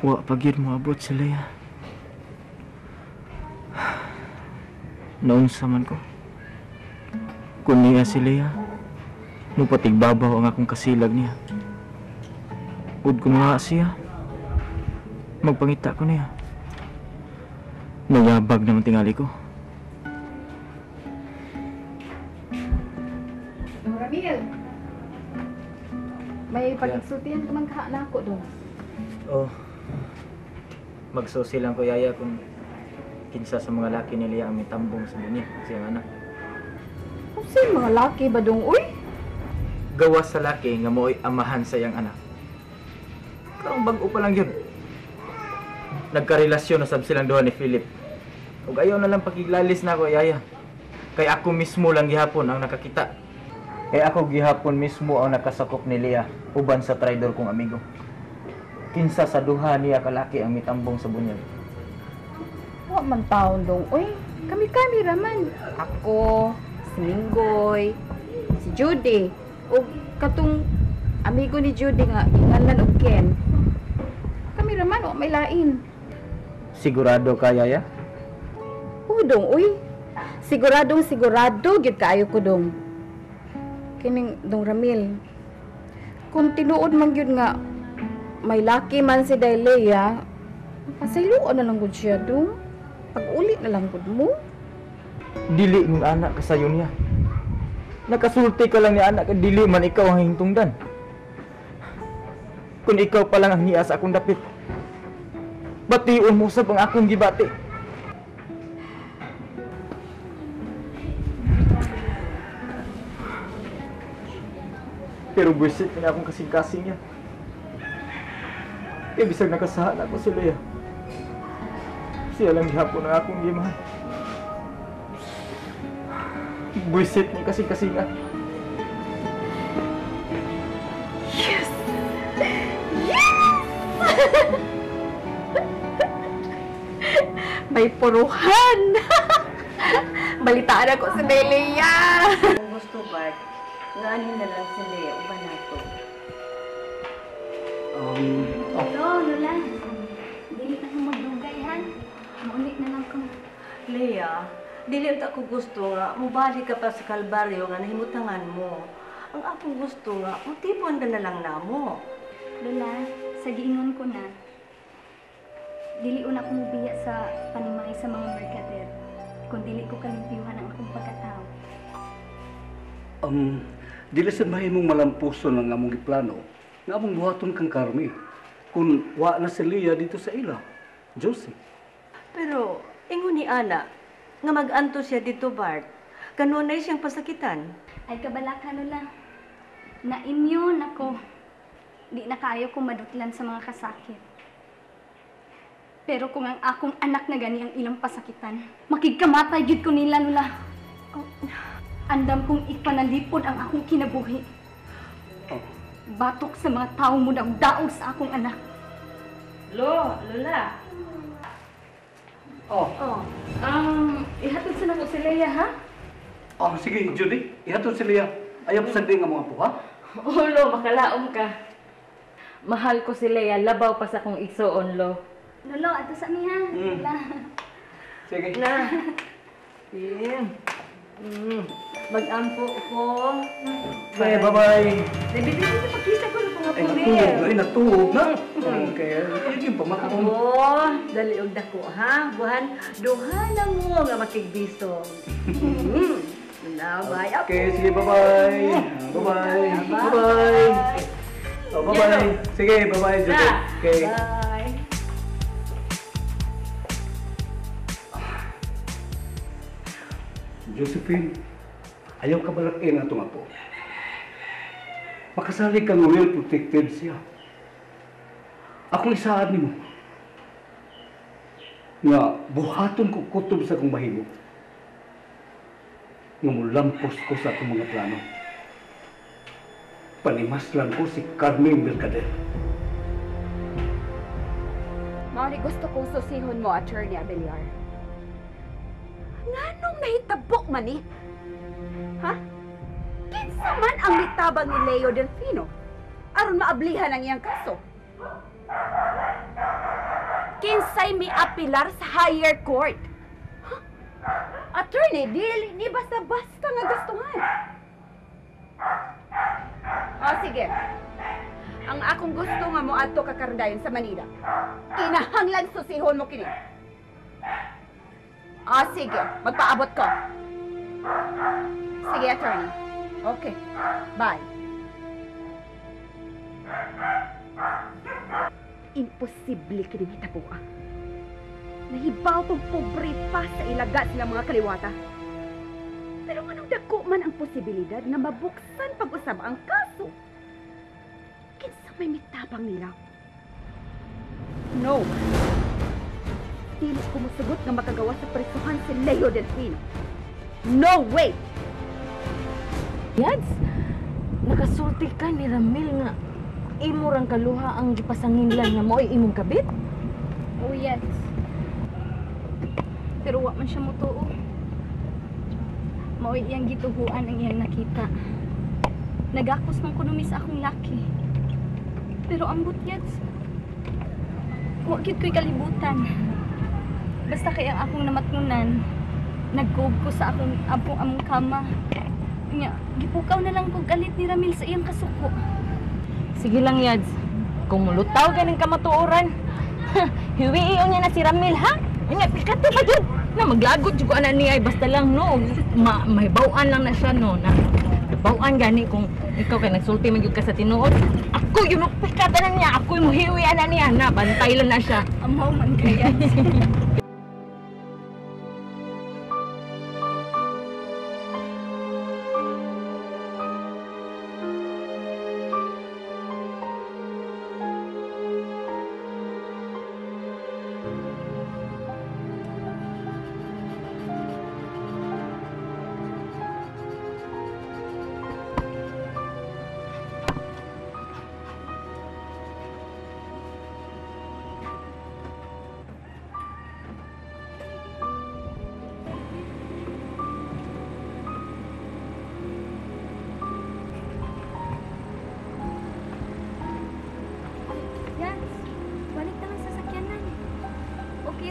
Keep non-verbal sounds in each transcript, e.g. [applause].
Wa pagid mo abot si Leia. Naunsa man ko. Kung niya si Leia, mupatigbabaw ang akong kasilag niya. Ud ko nga siya. Magpangita ko niya. Nayabag naman tingali ko. Ramil. May pagigsultihan ka man kaha na ako dong. Oh. Magsusi lang ko yaya kung kinsa sa mga laki ni Leia ang mitambong sa bunyi siyang anak. Kung sino mga laki ba dong? Uy! gawas sa laki nga mo'y amahan sa iyang anak. Karong bag-o pa lang yun. Nagkarelasyon na sab silang duha ni Philip. Ug ayaw na lang pakiglalis na ako, yaya. Kay ako mismo lang gihapon ang nakakita. Kay ako gihapon mismo ang nakasakop ni Leah uban sa traidor kong amigo. Kinsa sa duha niya kalaki ang mitambong sa bunyag. Wa man taon dong. Uy! Kami-kami raman. Ako, si Minggoy, si Judy, o katong amigo ni Judy nga, ingalan og Ken. Kami raman, wa may lain. Sigurado ka, yaya? Oo dong, uy. Siguradong sigurado, gyud kaayo ko dong. Kining dong Ramil. Kung tinuod man gyud nga may laki man si Dailea, pasayloan na lang gud siya dong. Pag-uli na lang gud mo. Dili ng anak ka sayo niya. Nakasulti ka lang ni anak ka dili man ikaw ang hintungdan. Kung ikaw pa lang ang niya sa akong dapit. Bation mo sa pang akong gibati. Pero buwisit na akong kasing-kasing niya. Kaya bisag nakasahan ako si Leia. Siya lang gihapon ang akong gimahan. Buisit ni kasing-kasinga. May puruhan. [laughs] Balitaan ako sa Dailea. Kung gusto ba, ngani na lang sila yung uban nato. Um, Leia, dili ta ko gusto nga mubalik ka pa sa kalbaryo nga nahimutangan mo. Ang akong gusto nga, mutipon ka na lang namo. Lola, sa giingon ko na, dili una ko mubiya sa panimay sa mga merkader. Kung dili ko kalimpyuhan ang akong pagkatao. Um, dili sa bahay mong malampuso ng among iplano, nga among buhaton kang karmi. Kung wa na si Leah dito sa ila, Josie. Pero, ingon ni Ana, nga mag-anto siya dito, Bart. Kanunay siyang pasakitan. Ay kabalaka, Lola. Na-immune ako. Di na kaayo kong madutlan sa mga kasakit. Pero kung ang akong anak na gani ang ilang pasakitan, makigkamatay gyud ko nila, Lola. Oh, andam kong ipanalipod ang akong kinabuhi. Oh. Batok sa mga tao mo daog sa akong anak. Lo, Lola. Oh, Oh, Um, ihatod sa nako si Leia, ha? oh sige, Judy, ihatod si Leah. Ayaw pa sagdi nga mga puha. Ulo, makalaom ka. Mahal ko si Leia, labaw pa sa kong igsoon, lo. Lolo, ato sa mi ha. Mm. Sige. na. Tim. Mm. Mag-ampo ko. Okay, bye-bye. Nabibili na pagkita ko Ay, pulir. natulog. Ay, natulog na. Okay, yun yung pamakakong. Oo, dali og dako ha. Buhan, duha na mo nga makigbiso. Mm. Na, bye. Okay, sige, bye-bye. Bye-bye. Bye-bye. Oh, bye-bye. Sige, bye-bye, Judy. Okay. Bye. Josephine, ayaw ka balakin ang itong apo. Makasali kang well protected siya. Ako isaad ni mo. Nga, buhaton ko kutob sa kong mahimo. Nga mulampos ko sa akong mga plano. Panimaslan ko si Carmen Mercader. Mao gusto kong susihon mo, Attorney Abeliar. Nganong nahitabo man ni? Ha? Kinsa man ang nitabang ni Leo Delfino aron maablihan ang iyang kaso? kinsay mi apilar sa higher court. Huh? Attorney, dili ni basta-basta nga gastuhan. O sige. Ang akong gusto nga mo adto ka karondayon sa Manila. Kinahanglan susihon mo kini. Ah, sige. Magpaabot ko. Sige, attorney. Okay. Bye. Imposible kini hitabuha. Nahibaw tong pobre pa sa ilaga sila mga kaliwata. Pero anong dako man ang posibilidad nga mabuksan pag-usab ang kaso? Kinsa may mitabang nila? No. Dili ko musugot nga makagawa sa presuhan si Leo Delfino. No way! Yads, nakasulti ka ni Ramil nga imo rang kaluha ang gipasanginglan nga mo'y imong kabit? Oh, yes. Pero wa man siya mutuo. Maoy iyang gituhuan ang iyang nakita. Nagakos man mi sa akong laki. Pero ang butyats, wa gyud ko'y kalibutan. Basta kay ang akong namatnunan, nagkog ko sa akong apong among kama. Nya, gipukaw na lang kog galit ni Ramil sa iyang kasuko. Sige lang, Yads. Kung mulutaw ganing kamatuoran, [laughs] hiwiiyon niya na si Ramil, ha? Nga, pikati pa dyan. Na, maglagot yung anak niya, ay basta lang, no? Ma may bawaan lang na siya, no? Na, bawaan gani kung ikaw kay nagsulti magyud ka sa tinuod. Ako yung pikata na niya, ako yung hiwi anak niya, na, bantay lang na siya. Amaw man kaya. [laughs]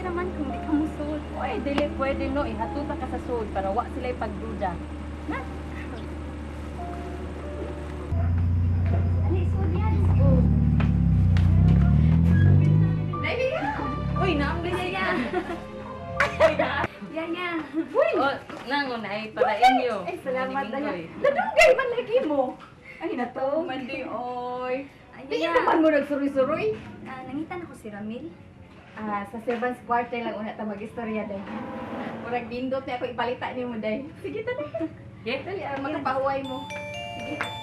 Okay raman kung di ka musuot. Uy, dili pwede, no? Ihatuta ka sa suod para wa sila pagduda. Ali, suot yan. Uy, naamli niya yan. Yaya. Oh, nangon ay para inyo. Ay, salamat na koy. Nadunggay man lagi mo. Ay, nato, mandi, oy. Ay, yaya. naman mo nagsuroy-suroy. Ah, nangitan ako si Ramil. Ah, sa servants quarter lang una ta mag-istorya day. Murag bindot na ako ipalita ni mo day. Sige ta day. Yeah. Dali, ah, makapahuway mo. Sige.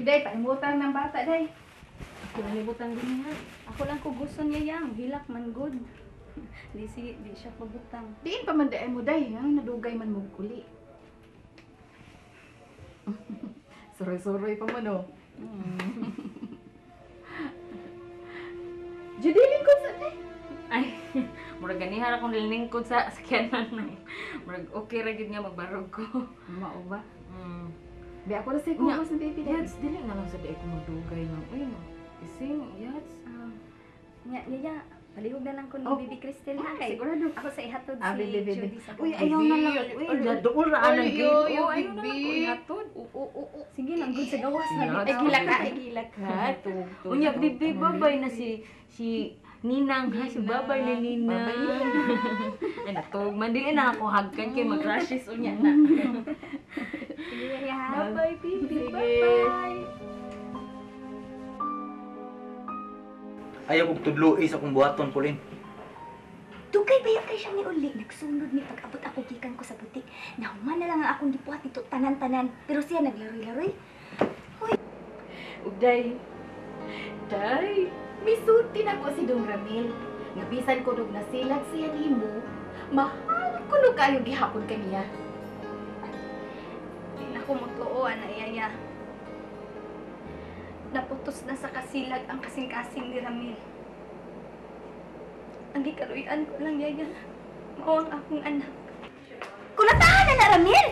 Day, palimutan ng bata day. Kinalibutan din niya. Ako lang ko gusto niya yang. Hilak man good. [laughs] di, si, di siya pabutang. Diin pa man day mo day, ha? nadugay man mo kuli. [laughs] Suroy-suroy pa man oh. [laughs] Judilin ko sa day. Ay, murag ganihan akong nilingkod sa sakyanan. no. Murag okay ra gid nga magbarog ko. Mao ba? Mm. Di ako na sa Nya, kumos na baby day. Yads, dili na lang sa di ako magdugay ng, uy, no. Ising, yads. Ah, nya, yaya. Palihog na lang ko ni Oh. Bibi Cristel ha. Ah, Kay, sigurado. ako sa ihatod Ah, si. Judy sa Uy, ayaw na lang. Uy, dadool ra ang gate. Oh, ayaw na lang ko ihatod. Sige lang, good sa gawas na. Ay, gila ka, ay, gila ka. Tug-tug. Unya, bibi, babay na si, si Ninang ha, si babay ni Ninang. Babay ni Ay, natug. [laughs] Mandili na ako hagkan kay mag-rashes unya [laughs] na. Ha. Bye-bye, bibi. Sige. Bye-bye. Ayaw kong tudlui sa kong buhaton, Pauline. Dugay ba kay siya ni Uli? Nagsunod ni pag-abot ako gikan ko sa butik. Nahuman na lang ang akong gipuhat nito tanan-tanan. Pero siya naglaroy-laroy. Uday, Day, misulti na ko si Dong Ramil. Nabisan ko nung nasilag siya nimo. Mahal ko no kayo gihapon kaniya. Mutuo, ana yaya. Naputos na sa kasilag ang kasing-kasing ni Ramil. Ang gikaluyan ko lang, yaya. Mao ang akong anak. Kulatahan na na, Ramil!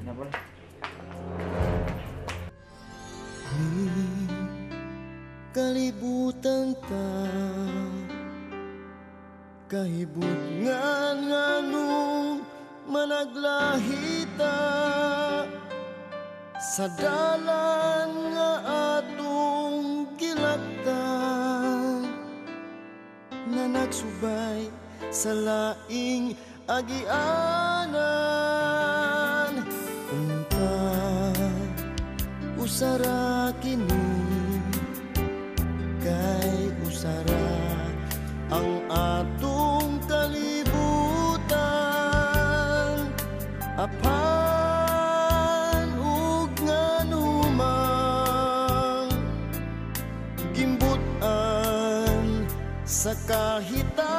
Ano ba? kalibutan ta kahibut nga managlahita sa dalan nga atong gilaktan na nagsubay sa laing agianan. Unta usara kini kay usara ang atong apan ug nganumang gimbutan sa kahitasan